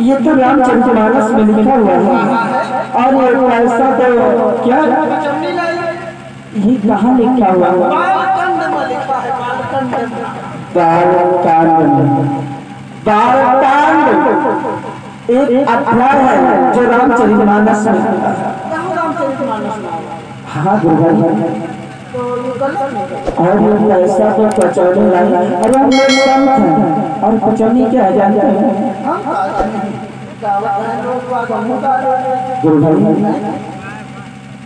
ये तो रामचरितमानस में लिखा हुआ है। और ये पैसा तो क्या? ये कहाँ लिखा हुआ है? बालकांड। एक अध्याय है जो रामचरितमानस में। है। हाँ गुरु और ये पैसा तो कचौड़ी लाई अरे हम लोग और कचौड़ी क्या है, जानते हैं?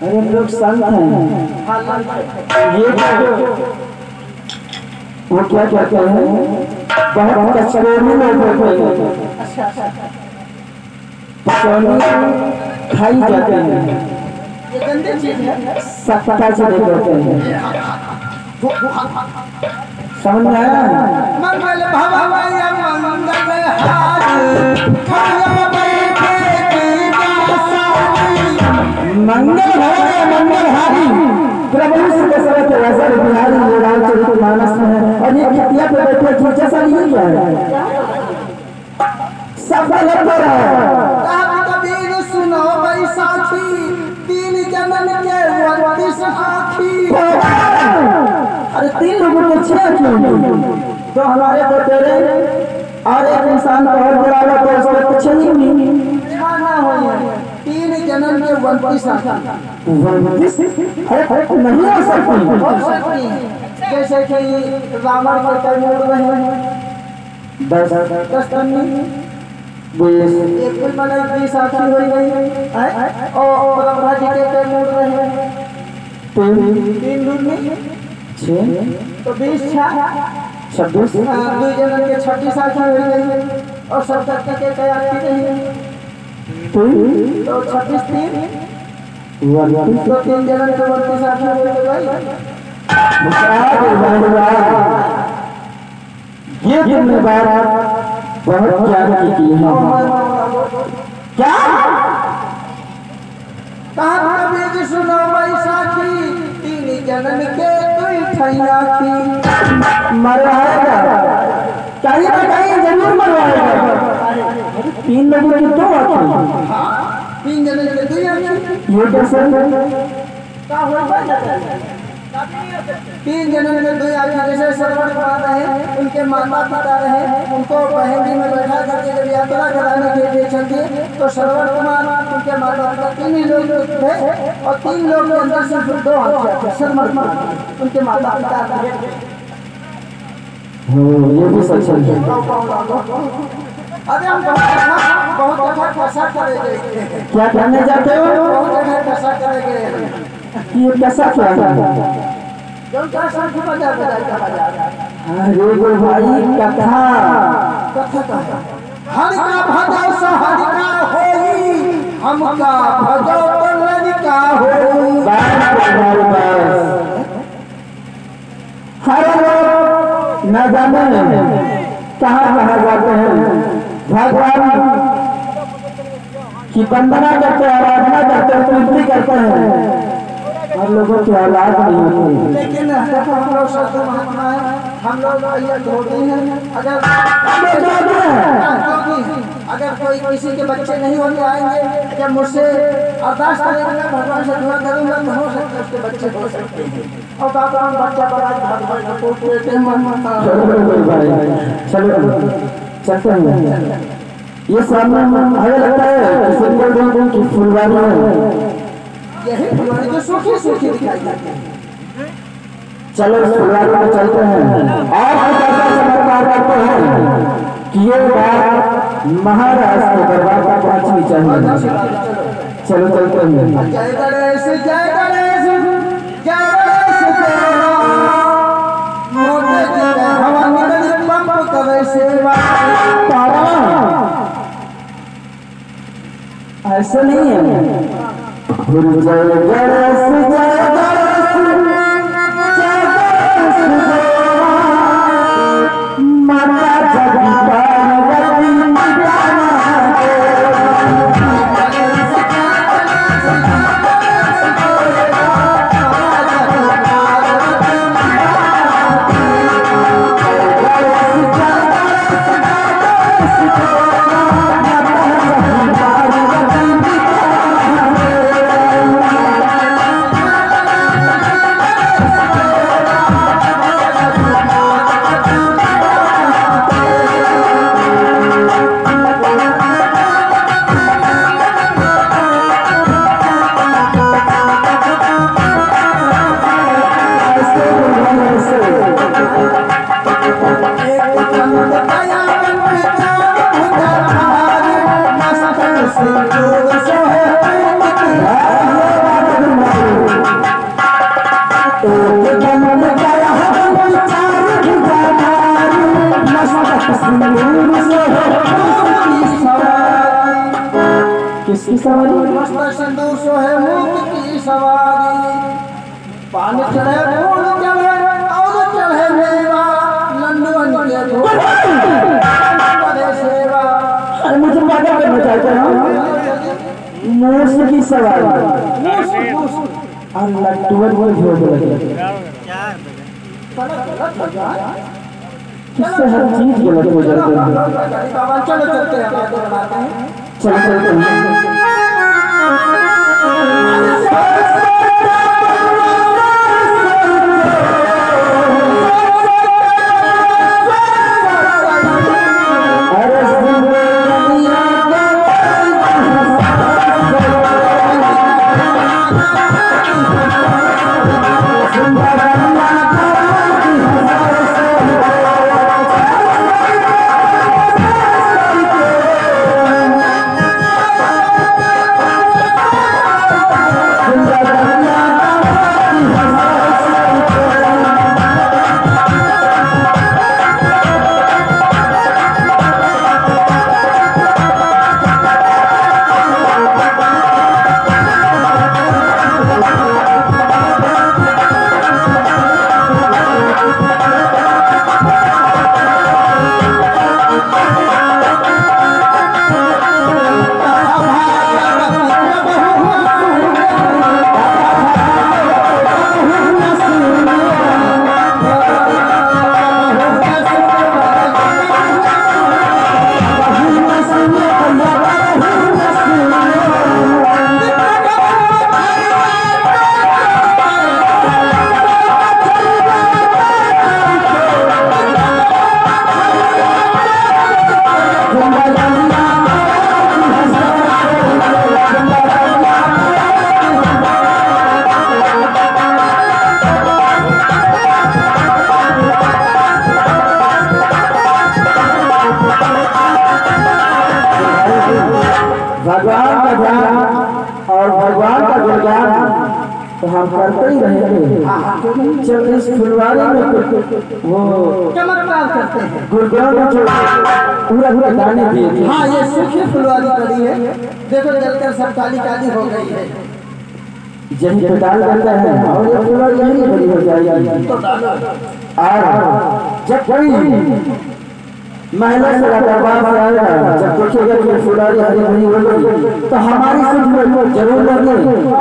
अरे लोग संत हैं ये वो क्या कहते हैं बहुत कचौड़ी लोग होते हैं खाई जाते हैं है सत्ता से देते हैं समझ में आया मंगल भवन मंगल हारी प्रभु से दशरथ रसर बिहारी ये रामचरित मानस में है। और ये खटिया पे बैठे खींचा सा ये क्या है? सफल हो रहा है कहत कबीर सुनो बैसाखी तीन जनन के वंदिस आखी अरे तीन लोगों के छह क्यों? नहीं तो हमारे को तेरे और एक इंसान को और बड़ा तो उसके ही नहीं जनन के वंदिस आखी नहीं हो सकती हो है जैसे कि रावण के तैमूर रहे दस दस एक कुल मलाई बीस आखी हो गई हैं? और ब्रह्मा जी के तैमूर रहे तीन दूर में छह तो बीस छा छब्बीस दो जनन के छत्तीस आखी हो गई और सप्तक के कई आखी नहीं तीन तो छत्तीस तीन तो तीन जनन के बत्तीस आखी ये तुमने बात बहुत ज्ञान की की है क्या कहा कबीर सुनो बैसाखी तीन जनन के तुई ठैयाखी मरवाएगा कहीं ना कहीं ज़रूर मरवाएगा तीन लोगों की दो आँखें तीन जनन के दुई आखी ये कैसे का होगा तीन जनन के दुई आखी जैसे सरवर कुमार रहे उनके माता पिता रहे उनको बहन जी में बैठा करके जब यात्रा कराने के लिए चल दिए तो सरवर कुमार उनके माता पिता तीन ही लोग थे और तीन लोग के अंदर सिर्फ़ दो थे सरवर कुमार उनके माता पिता हो। ये भी सच है। अरे हम बहुत जगह बहुत जगह करेंगे क्या कहने जाते हो? बहुत जगह करेंगे ये कैसा क्या है? जो कैसा की बजा बजा है अरे गुरु भाई कथा। कथा हरि का भजो होई हमका भजो होई। हर लोग न जाने कहाँ कहाँ जाते हैं। भगवान की वंदना करते हैं आराधना करते हैं कीर्ति हैं। और लोगों की औलाद नहीं होती। लेकिन हम लोग महात्मा है हम लोग ये धोती हैं अगर हैं। अगर कोई किसी के बच्चे नहीं होते आएँगे जब मुझसे अरदास करेंगे भगवान से दुआ करूँगा तो हो सकता है उसके बच्चे हो सकते हैं। और बाबा हम बच्चा बड़ा भगवान को मन चलो भाई चलो। चलते हैं ये सामने हमें लगता है कि सिंगल की फुलवारी है। यही फुलवारी जो सूखी सूखी दिखाई देती है। चलो इस फुलवारी में चलते हैं। और चमत्कार करते हैं कि ये बात महाराज के दरबार तक पहुंचनी चाहिए। चलो चलते हैं। ऐसे नहीं है। किसकी सवारी मस्त सिंदूर सो है मुक्त की सवारी पान चढ़े फूल चढ़े और चढ़े मेवा नंदुअन के सेवा अरे मुझे पागल करना चाहते हो मूस की सवारी और लट्टुअन को झोंक लगे किससे हर चीज़ गलत हो जाती है चलो चलते हैं आगे बढ़ाते हैं Thank you. भगवान का ध्यान और भगवान का गुणगान तो हम करते ही रहेंगे। जब इस फुलवारी में कुछ वो चमत्कार करते हैं। गुणगान में जो पूरा पूरा गाने दिए हाँ ये सूखी फुलवारी कड़ी है। देखो जलकर सब काली काली हो गई है। तो डाल करता है और ये फुलवारी यही बड़ी हो जाएगी। तो और जब कोई महिला से दरबार से आएगा जब देखेगा कि ये फुलवारी हरी भरी हो गई तो हमारी सुध में ज़रूर लगे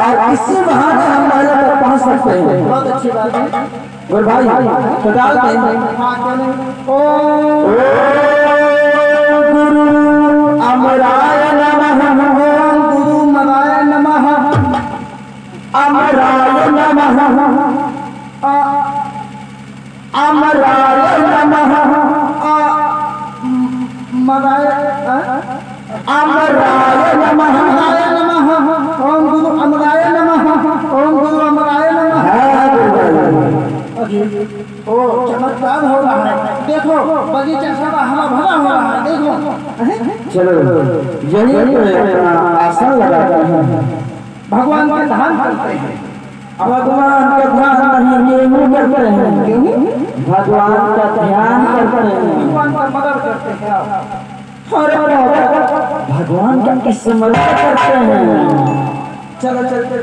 और इसी बहाने हम महिला तक पहुँच सकते हैं। बहुत अच्छी बात है। बोल भाई तो डाल दें ओ गुरु अमराय नमः। गुरु मदाय नमः। अमराय नमः। अमराय नमः। अमराय नमः ओम गुरु अमराय नमः। ओम गुरु अमराय नमः। हाँ, ओ चमत्कार हो रहा है। देखो बगीचा सारा हरा भरा हो रहा है। देखो। चलो यही आसन लगाते हैं। भगवान का ध्यान करते हैं। भगवान का ध्यान नहीं गेहूँ करते हैं। भगवान का ध्यान करते हैं। भगवान का मदद करते हैं। अरे भगवान का स्मरण करते हैं। चलो चलते